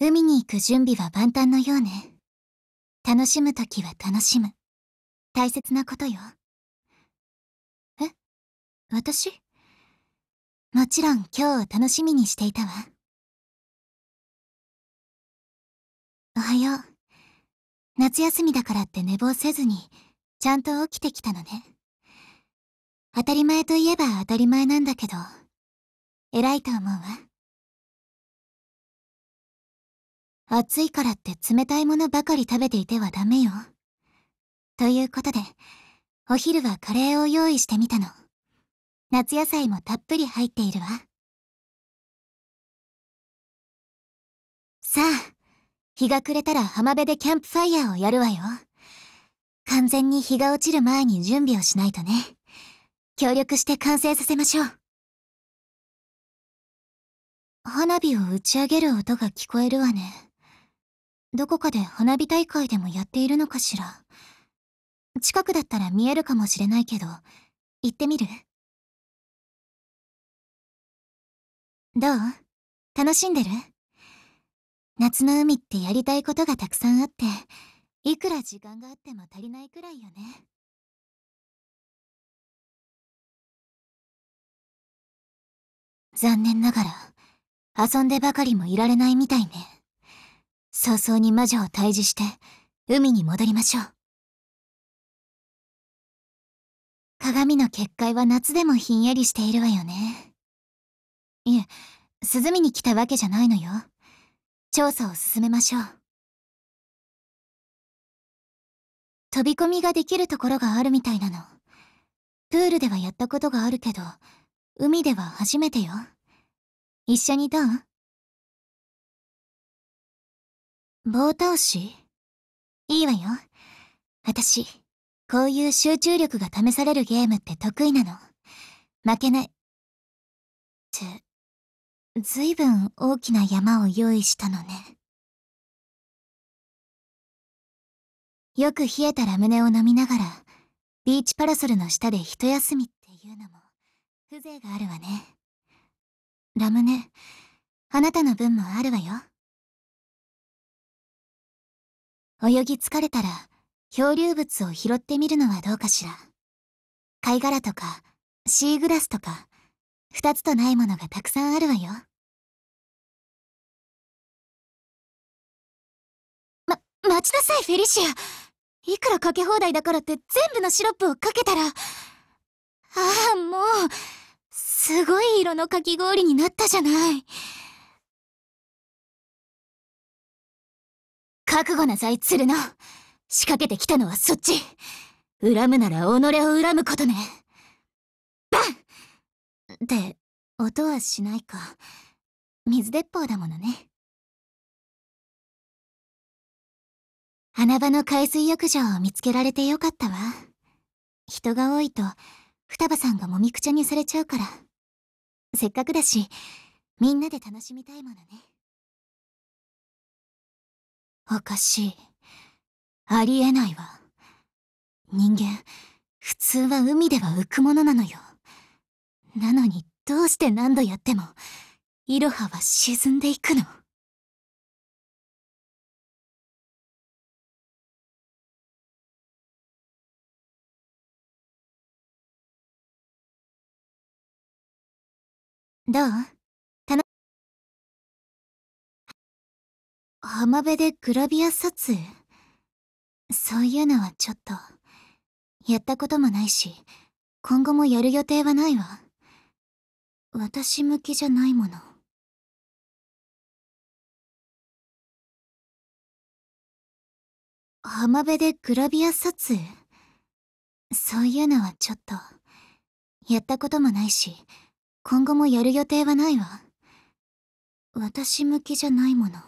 海に行く準備は万端のようね。楽しむときは楽しむ。大切なことよ。え？私？もちろん今日を楽しみにしていたわ。おはよう。夏休みだからって寝坊せずに、ちゃんと起きてきたのね。当たり前といえば当たり前なんだけど、偉いと思うわ。暑いからって冷たいものばかり食べていてはダメよ。ということで、お昼はカレーを用意してみたの。夏野菜もたっぷり入っているわ。さあ、日が暮れたら浜辺でキャンプファイヤーをやるわよ。完全に日が落ちる前に準備をしないとね。協力して完成させましょう。花火を打ち上げる音が聞こえるわね。どこかで花火大会でもやっているのかしら。近くだったら見えるかもしれないけど、行ってみる？どう？楽しんでる？夏の海ってやりたいことがたくさんあって、いくら時間があっても足りないくらいよね。残念ながら、遊んでばかりもいられないみたいね。早々に魔女を退治して、海に戻りましょう。鏡の結界は夏でもひんやりしているわよね。いえ、涼みに来たわけじゃないのよ。調査を進めましょう。飛び込みができるところがあるみたいなの。プールではやったことがあるけど、海では初めてよ。一緒にどう？棒倒しいいわよ。私、こういう集中力が試されるゲームって得意なの。負けない。って、ずいぶん大きな山を用意したのね。よく冷えたラムネを飲みながら、ビーチパラソルの下で一休みっていうのも、風情があるわね。ラムネ、あなたの分もあるわよ。泳ぎ疲れたら、漂流物を拾ってみるのはどうかしら。貝殻とか、シーグラスとか、二つとないものがたくさんあるわよ。ま、待ちなさい、フェリシア。いくらかけ放題だからって全部のシロップをかけたら。ああ、もう、すごい色のかき氷になったじゃない。覚悟なさい、鶴野。仕掛けてきたのはそっち。恨むなら己を恨むことね。バンって、音はしないか。水鉄砲だものね。穴場の海水浴場を見つけられてよかったわ。人が多いと、双葉さんがもみくちゃにされちゃうから。せっかくだし、みんなで楽しみたいものね。おかしい。ありえないわ。人間、普通は海では浮くものなのよ。なのにどうして何度やっても、イロハは沈んでいくのどう？浜辺でグラビア撮影そういうのはちょっと。やったこともないし、今後もやる予定はないわ。私向きじゃないもの。浜辺でグラビア撮影？そういうのはちょっと。やったこともないし、今後もやる予定はないわ。私向きじゃないもの。